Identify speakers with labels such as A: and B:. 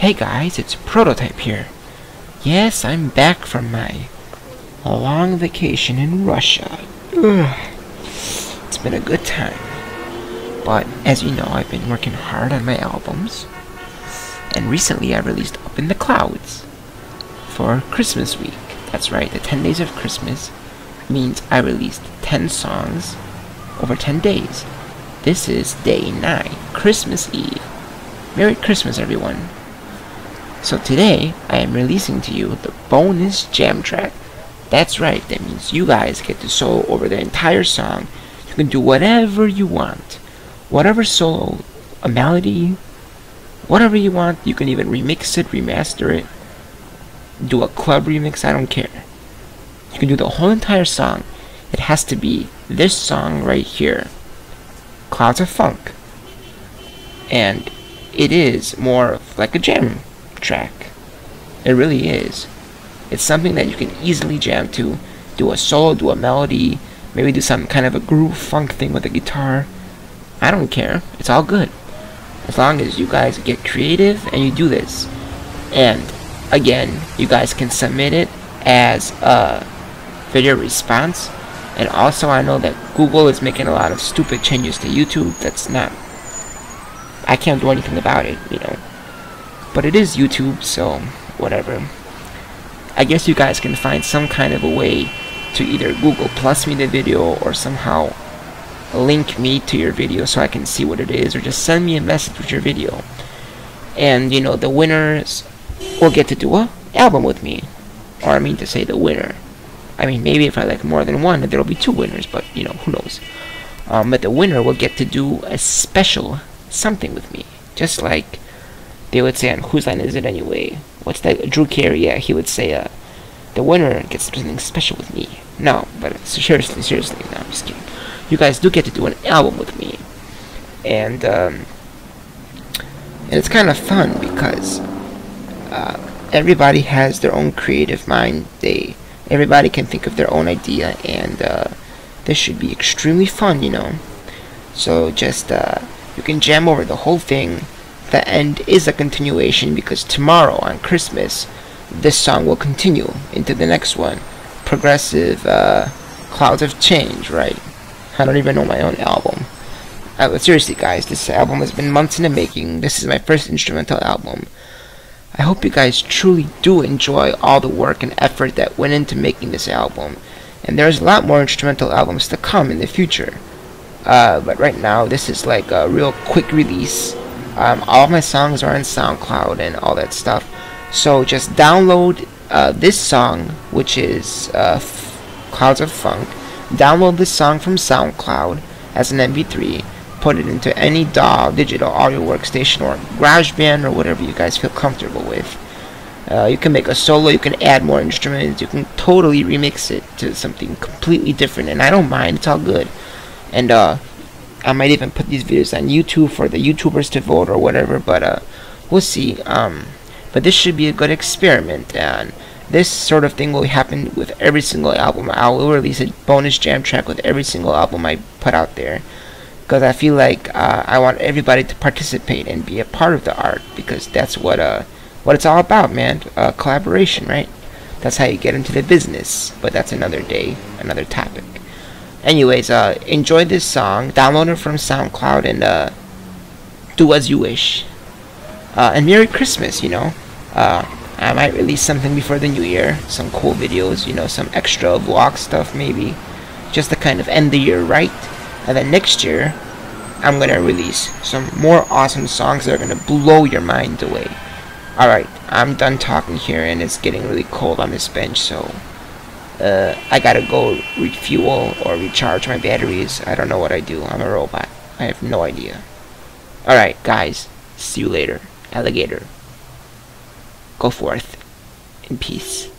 A: Hey guys, it's Prototype here. Yes, I'm back from my long vacation in Russia. Ugh. It's been a good time. But as you know, I've been working hard on my albums. And recently I released Up in the Clouds for Christmas week. That's right, the 10 days of Christmas means I released 10 songs over 10 days. This is day 9, Christmas Eve. Merry Christmas, everyone. So today, I am releasing to you the bonus jam track. That's right, that means you guys get to solo over the entire song. You can do whatever you want. Whatever solo, a melody, whatever you want. You can even remix it, remaster it, do a club remix, I don't care. You can do the whole entire song. It has to be this song right here, Clouds of Funk. And it is more like a jam track. It really is. It's something that you can easily jam to, do a solo, do a melody, maybe do some kind of a groove funk thing with the guitar. I don't care. It's all good. As long as you guys get creative and you do this. And again, you guys can submit it as a video response. And also I know that Google is making a lot of stupid changes to YouTube that's not I can't do anything about it, you know. But it is YouTube, so whatever. I guess you guys can find some kind of a way to either Google Plus me the video or somehow link me to your video so I can see what it is or just send me a message with your video. And you know, the winners will get to do a album with me. Or I mean to say the winner. I mean maybe if I like more than one there'll be two winners, but you know, who knows. Um, but the winner will get to do a special something with me. Just like they would say on Whose Line Is It Anyway? What's that? Drew Carey, yeah, he would say, uh, the winner gets something special with me. No, but seriously, seriously, no, I'm just kidding. You guys do get to do an album with me. And, um, and it's kind of fun because, uh, everybody has their own creative mind. They, everybody can think of their own idea, and, uh, this should be extremely fun, you know. So just, uh, you can jam over the whole thing. The end is a continuation because tomorrow on Christmas, this song will continue into the next one. Progressive uh, Clouds of Change, right? I don't even know my own album. Uh, but seriously, guys, this album has been months in the making. This is my first instrumental album. I hope you guys truly do enjoy all the work and effort that went into making this album. And there's a lot more instrumental albums to come in the future. Uh, but right now, this is like a real quick release. Um, all my songs are on SoundCloud and all that stuff. So just download uh, this song, which is uh, Clouds of Funk. Download this song from SoundCloud as an MP3. Put it into any DAW, digital audio workstation, or GarageBand, or whatever you guys feel comfortable with. Uh, you can make a solo, you can add more instruments, you can totally remix it to something completely different, and I don't mind, it's all good and uh, I might even put these videos on YouTube for the YouTubers to vote or whatever, but uh, we'll see. Um, but this should be a good experiment, and this sort of thing will happen with every single album. I will release a bonus jam track with every single album I put out there, because I feel like uh, I want everybody to participate and be a part of the art, because that's what uh what it's all about, man. Uh, collaboration, right? That's how you get into the business. But that's another day, another topic. Anyways, uh, enjoy this song. Download it from SoundCloud and uh, do as you wish. Uh, and Merry Christmas, you know. Uh, I might release something before the new year. Some cool videos, you know, some extra vlog stuff maybe. Just to kind of end the year right. And then next year, I'm to release some more awesome songs that are to blow your mind away. Alright, I'm done talking here and it's getting really cold on this bench, so uh, I gotta go refuel or recharge my batteries. I don't know what I do. I'm a robot. I have no idea. Alright, guys. See you later. Alligator. Go forth. In peace.